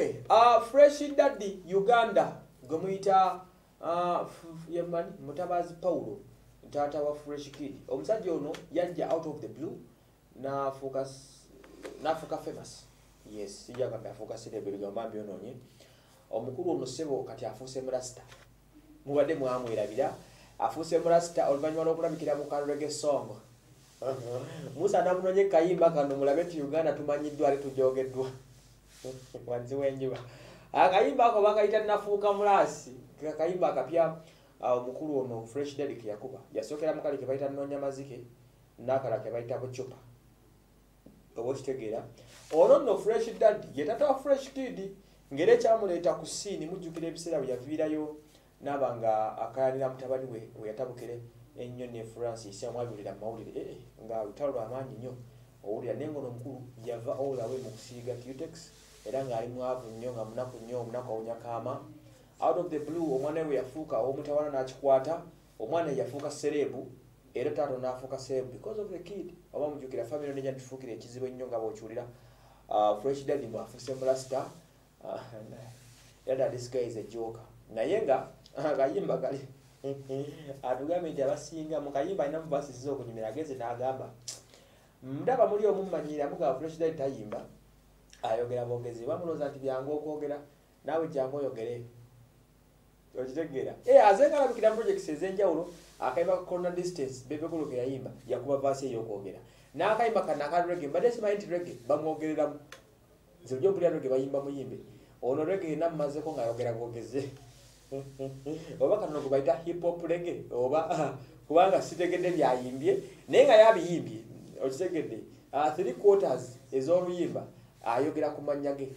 okay. Uh, fresh daddy uganda gwe muyita uh, yemani mutabazi paulo taata wa fresh kid. Omusajja ono yajja out of the blue nafuuka famous yes sijagambe afuuka celebre bigamba mbyonoonye. Omukulu ono sebo kati afuuse murasita mubadde mwamwerabira afuuse murasita oluvannyuma lw'okulabikira mu kalulege song. Musa namunonye kayimba kano mulabe nti uganda tumanyiddwa ate tujogeddwa wanzi wenjuba akayimba ako bakayita nafuuka mulaasi akayimba akapya ah, omukulu ono fresh dadi keyakuba yasookera mukali ke bayita nonya mazike nakala ke bayita bucupa oba okitegeera ono nno fresh dad ye tata wa fresh kid ngeri ekyamuleeta ku siini mujjukira ebiseera bwe yaviirayo naaba nga akayanira mutabani we we yatabukire ennyo ne francis amwabulira mu mawulire ee nga lutalo lwamaanyi nnyo. Owulira naye ngono omukulu yava olawe mu kusiiga cutex era ng'ali mwavu nnyo nga munaku nnyo omunaku awunya kaama out of the blue omwana we yafuuka owomutawana n'akikwata omwana yafuuka serebu era taata n'afuuka serebu because of the kid oba mujjukira family nejja ntufuukira ekizibu ennyo nga bw'okiwulira uh, fresh daddy mwafuuse mulasita uh, era this guy is a joker. Naye nga akayimba kali atugambye nti abasinga mu kayimba alinamu basisiza okunyumira ageze n'agamba ndaba muli omumanyira mugaba fresh daddy tayimba ayogera bwogezi. Bamulooza nti byangu okwogera naawe jangu oyogere. Okitegeera Eh, aze nga alabikira projects ez'enjawulo akayimba ka corona distance bebegolo ke yayimba yakuba vaasi ey'okwogera n'akayimba kana aka rege mbadde simanyi nti rege bamwogereramu nze ojja mpulira rege bayimba muyimbe. Ono rege nammazeko ng'ayogera bwogeze oba kano gwe bayita hip hop rege oba kubanga sitegedde byayimbye naye nga yabiyimbye. Okitegedde Ah, three quarters ez'oluyimba ayogera ku mannya ge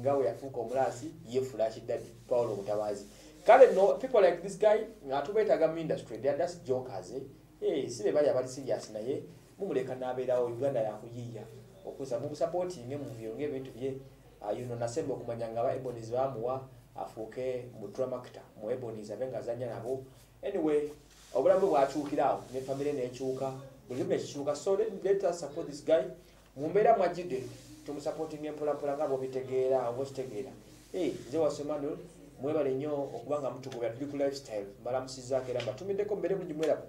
nga we yafuuka omulaasi ye flash daddy paulo mutabazi kale no people like this guy atubeetaga mu industry they are just jokers eh? hey, si be bali abali serious naye mumuleka n'abeerawo uganda yakuyiiya okuza mumusapootinge muvyonge ebintu bye. Uh, you know, nasemba okumanya nga aba ebonies bamuwa afuuke mu dramakta mu ebonies abe nga azanya nabo. Anyway obulamu bwakyukira awo ne famire nekyuka buli limu nekikyuka so let, let us support this guy mumbeera mwajjidde tumusapootinga empolampola nga bwobitegeera hey, nze wasomano mwebale nnyo okuba nga mutugobera tuli ku lifestyle. Mbalamusizaako era mbatumiddeko mbeere bulungi mweraku